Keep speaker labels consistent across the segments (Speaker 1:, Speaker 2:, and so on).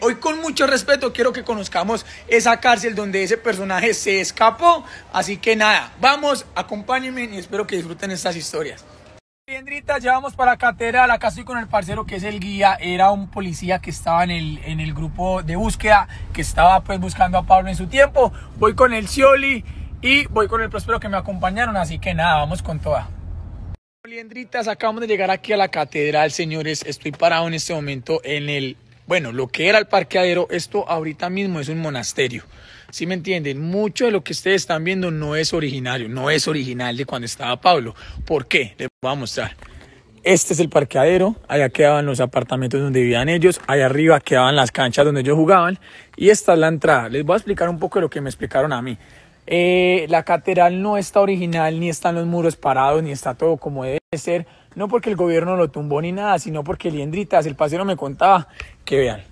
Speaker 1: hoy con mucho respeto quiero que conozcamos esa cárcel donde ese personaje se escapó. Así que nada, vamos, acompáñenme y espero que disfruten estas historias. Liendrita, ya para la catedral. Acá estoy con el parcero que es el guía. Era un policía que estaba en el, en el grupo de búsqueda, que estaba pues buscando a Pablo en su tiempo. Voy con el Cioli y voy con el Próspero que me acompañaron. Así que nada, vamos con toda. Liendritas, acabamos de llegar aquí a la catedral, señores. Estoy parado en este momento en el, bueno, lo que era el parqueadero. Esto ahorita mismo es un monasterio. ¿Sí me entienden? Mucho de lo que ustedes están viendo no es originario, no es original de cuando estaba Pablo. ¿Por qué? Les voy a mostrar. Este es el parqueadero, allá quedaban los apartamentos donde vivían ellos, allá arriba quedaban las canchas donde ellos jugaban y esta es la entrada. Les voy a explicar un poco de lo que me explicaron a mí. Eh, la catedral no está original, ni están los muros parados, ni está todo como debe ser. No porque el gobierno lo tumbó ni nada, sino porque Liendritas, el pasero me contaba que vean,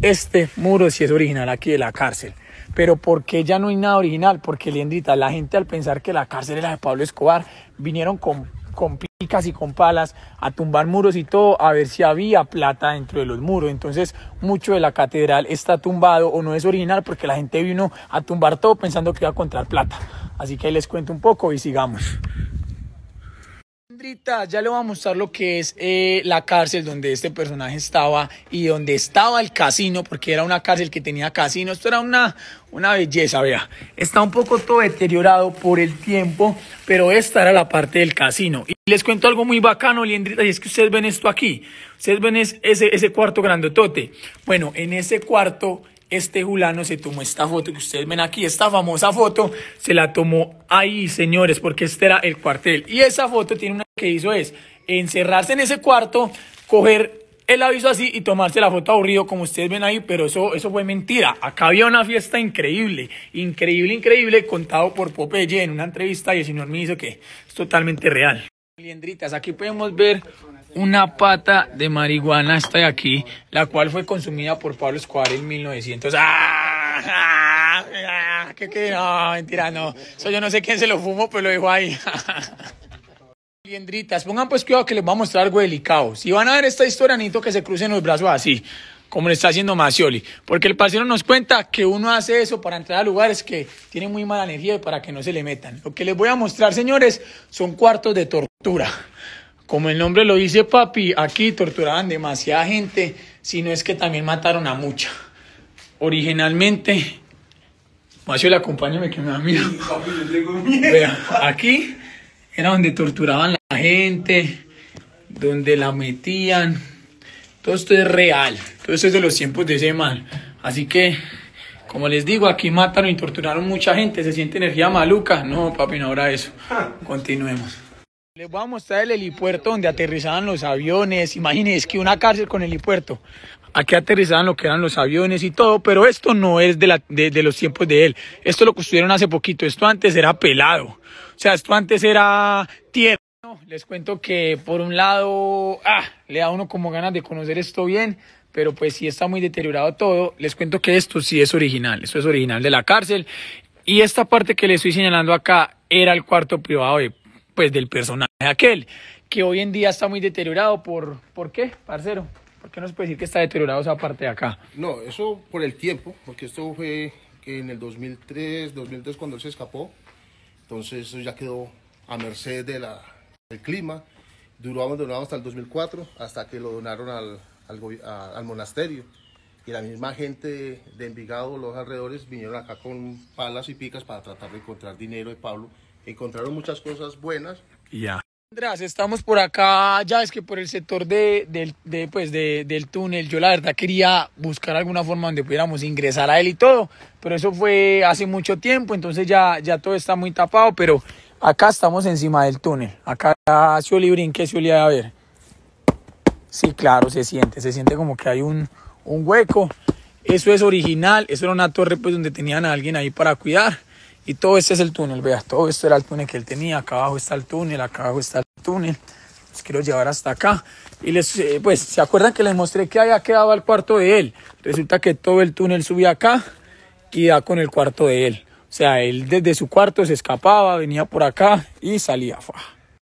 Speaker 1: este muro sí es original aquí de la cárcel. Pero ¿por qué ya no hay nada original? Porque Liendritas, la gente al pensar que la cárcel era de Pablo Escobar, vinieron con, con picas y con palas a tumbar muros y todo, a ver si había plata dentro de los muros. Entonces, mucho de la catedral está tumbado o no es original porque la gente vino a tumbar todo pensando que iba a encontrar plata. Así que les cuento un poco y sigamos. Liendrita, ya le voy a mostrar lo que es eh, la cárcel donde este personaje estaba y donde estaba el casino, porque era una cárcel que tenía casino. Esto era una, una belleza, vea. Está un poco todo deteriorado por el tiempo, pero esta era la parte del casino. Y les cuento algo muy bacano, Liendrita, y es que ustedes ven esto aquí. Ustedes ven es- ese, ese cuarto grandotote. Bueno, en ese cuarto este Julano se tomó esta foto que ustedes ven aquí, esta famosa foto, se la tomó ahí, señores, porque este era el cuartel. Y esa foto tiene una que hizo es encerrarse en ese cuarto, coger el aviso así y tomarse la foto aburrido, como ustedes ven ahí, pero eso, eso fue mentira. Acá había una fiesta increíble, increíble, increíble, contado por Popeye en una entrevista y el señor me dice que es totalmente real. Liendritas, aquí podemos ver una pata de marihuana, esta de aquí, la cual fue consumida por Pablo Escobar en 1900. ¡Ah! ¡Ah! ¿Qué, qué? No, mentira, no. Eso yo no sé quién se lo fumó, pero lo dejó ahí. Liendritas, pongan pues cuidado que les voy a mostrar algo delicado. Si van a ver esta historia, necesito que se crucen los brazos así, como le está haciendo Macioli. Porque el parcero nos cuenta que uno hace eso para entrar a lugares que tienen muy mala energía y para que no se le metan. Lo que les voy a mostrar, señores, son cuartos de tortura. Como el nombre lo dice papi, aquí torturaban demasiada gente, si no es que también mataron a mucha. Originalmente, Macioli, acompáñame que me da miedo. Vea, aquí era donde torturaban la gente, donde la metían. Todo esto es real. Todo esto es de los tiempos de ese man. Así que, como les digo, aquí mataron y torturaron mucha gente. Se siente energía maluca. No, papi, no habrá eso. Continuemos. Les voy a mostrar el helipuerto donde aterrizaban los aviones. Imagínense que una cárcel con helipuerto. Aquí aterrizaban lo que eran los aviones y todo, pero esto no es de, la, los tiempos de él. Esto lo construyeron hace poquito. Esto antes era pelado. O sea, esto antes era tierra. Les cuento que por un lado, ah, le da uno como ganas de conocer esto bien, pero pues sí está muy deteriorado todo. Les cuento que esto sí es original, esto es original de la cárcel. Y esta parte que les estoy señalando acá era el cuarto privado de, pues, del personaje aquel, que hoy en día está muy deteriorado por, ¿por qué, parcero? ¿Por qué no se puede decir que está deteriorado esa parte de acá?
Speaker 2: No, eso por el tiempo, porque esto fue en el 2003, 2003 cuando él se escapó. Entonces eso ya quedó a merced de la, del clima. Duró abandonado hasta el 2004, hasta que lo donaron al, al, al monasterio. Y la misma gente de Envigado, los alrededores, vinieron acá con palas y picas para tratar de encontrar dinero de Pablo. Encontraron muchas cosas buenas,
Speaker 1: Y ya. Andrés, estamos por acá, ya es que por el sector de, del, de, pues de- del túnel, yo la verdad quería buscar alguna forma donde pudiéramos ingresar a él y todo, pero eso fue hace mucho tiempo, entonces ya, ya todo está muy tapado, pero acá estamos encima del túnel, acá se oli brinque, se olía a ver. Sí, claro, se siente, se siente como que hay un, un hueco, eso es original, eso era una torre pues donde tenían a alguien ahí para cuidar. Y todo este es el túnel, vea, todo esto era el túnel que él tenía, acá abajo está el túnel, acá abajo está el túnel. Los quiero llevar hasta acá. Y les, eh, pues, ¿se acuerdan que les mostré que había quedado el cuarto de él? Resulta que todo el túnel subía acá y da con el cuarto de él. O sea, él desde su cuarto se escapaba, venía por acá y salía. ¡fua!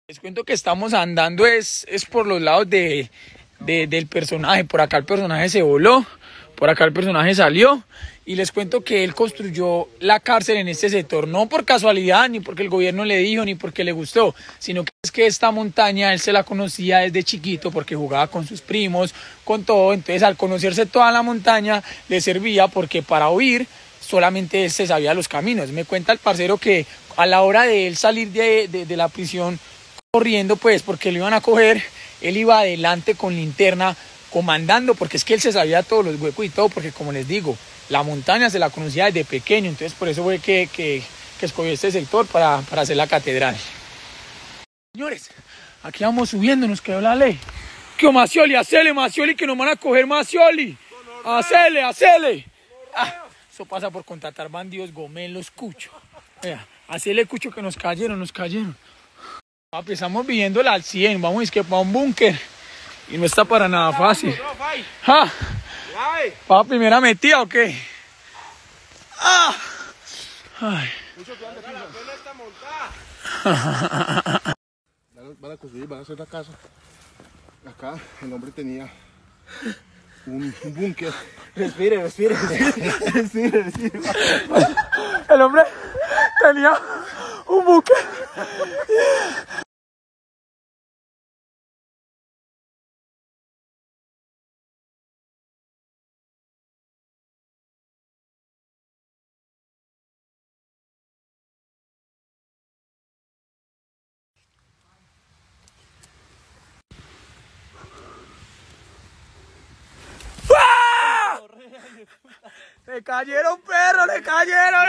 Speaker 1: Les cuento que estamos andando es, es por los lados de- del personaje. Por acá el personaje se voló Por acá el personaje salió y les cuento que él construyó la cárcel en este sector, no por casualidad, ni porque el gobierno le dijo, ni porque le gustó, sino que es que esta montaña él se la conocía desde chiquito porque jugaba con sus primos, con todo, entonces al conocerse toda la montaña le servía porque para huir solamente él se sabía los caminos. Me cuenta el parcero que a la hora de él salir de, de, de la prisión corriendo, pues porque lo iban a coger, él iba adelante con linterna comandando, porque es que él se sabía todos los huecos y todo, porque como les digo, la montaña se la conocía desde pequeño, entonces por eso fue que, que, que escogió este sector para, para hacer la catedral. Señores, aquí vamos subiendo, nos quedó la ley. Que Macioli, hacele Macioli, que nos van a coger Macioli. Hacele, hacele. Ah, eso pasa por contratar bandidos gomelos, cucho. Vea, hacele cucho que nos cayeron, nos cayeron. Papi, estamos viviéndola al 100, vamos es que para un búnker. Y no está para nada fácil. ¡Ja! ¿Para primera metida o qué? ¡Ah! Ay.
Speaker 2: Van a construir, van a hacer la casa. Acá el hombre tenía un, un búnker.
Speaker 1: Respire, respire, respire, respire, respire. El hombre tenía un buque. Le cayeron perros, le cayeron.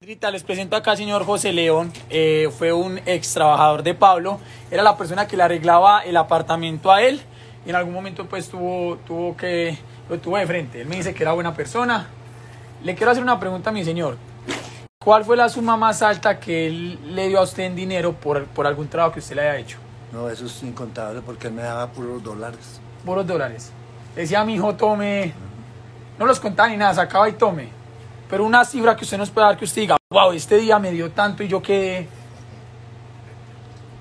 Speaker 1: Rita, les presento acá al señor José León, eh, fue un ex trabajador de Pablo, era la persona que le arreglaba el apartamento a él y en algún momento pues tuvo, tuvo que, lo tuvo de frente, él me dice que era buena persona. Le quiero hacer una pregunta a mi señor, ¿cuál fue la suma más alta que él le dio a usted en dinero por, por algún trabajo que usted le haya hecho?
Speaker 3: No, eso es incontable porque él me daba puros dólares.
Speaker 1: Puros dólares. Decía a mi hijo, tome, no los contaba ni nada, sacaba y tome. Pero una cifra que usted nos puede dar que usted diga, wow, este día me dio tanto y yo quedé.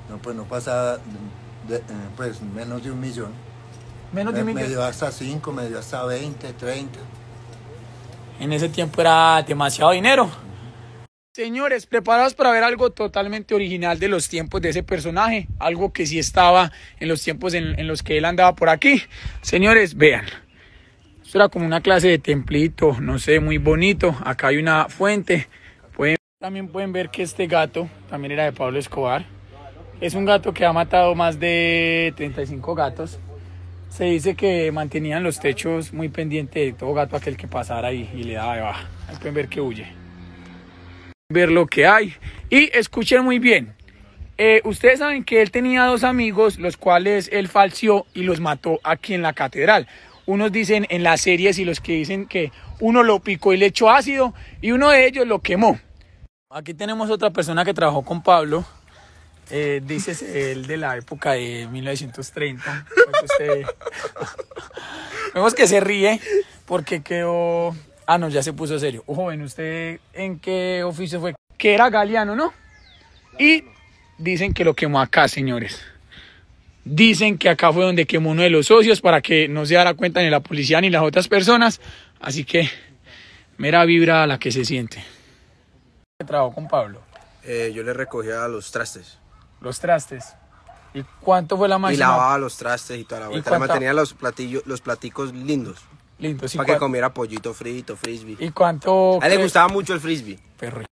Speaker 3: No, pues no pasaba de- eh, pues menos de un millón.
Speaker 1: Menos de
Speaker 3: me,
Speaker 1: un
Speaker 3: me
Speaker 1: millón.
Speaker 3: dio hasta 5, me dio hasta 20, 30.
Speaker 1: En ese tiempo era demasiado dinero. Señores, preparados para ver algo totalmente original de los tiempos de ese personaje, algo que sí estaba en los tiempos en, los que él andaba por aquí. Señores, vean. Esto era como una clase de templito, no sé, muy bonito. Acá hay una fuente. También pueden ver que este gato también era de Pablo Escobar. Es un gato que ha matado más de 35 gatos. Se dice que mantenían los techos muy pendientes de todo gato aquel que pasara y, y le daba de baja. Ahí pueden ver que huye. Ver lo que hay. Y escuchen muy bien. Eh, ustedes saben que él tenía dos amigos, los cuales él falseó y los mató aquí en la catedral. Unos dicen en las series y los que dicen que uno lo picó y le echó ácido y uno de ellos lo quemó. Aquí tenemos otra persona que trabajó con Pablo. Eh, dice él de la época de 1930. Pues usted- Vemos que se ríe porque quedó. Ah, no, ya se puso serio. Joven, ¿usted en qué oficio fue? Que era Galeano, ¿no? Y dicen que lo quemó acá, señores. Dicen que acá fue donde quemó uno de los socios para que no se diera cuenta ni la policía ni las otras personas. Así que, mera vibra la que se siente. Trabajó con Pablo.
Speaker 4: Eh, yo le recogía los trastes.
Speaker 1: Los trastes. ¿Y cuánto fue la
Speaker 4: Y
Speaker 1: máxima?
Speaker 4: lavaba los trastes y toda la
Speaker 1: ¿Y
Speaker 4: vuelta. Le mantenía los, platillos, los platicos lindos.
Speaker 1: Lindo, sí.
Speaker 4: para que comiera pollito frito, frisbee.
Speaker 1: ¿Y cuánto?
Speaker 4: A él le gustaba mucho el frisbee.
Speaker 1: Perro.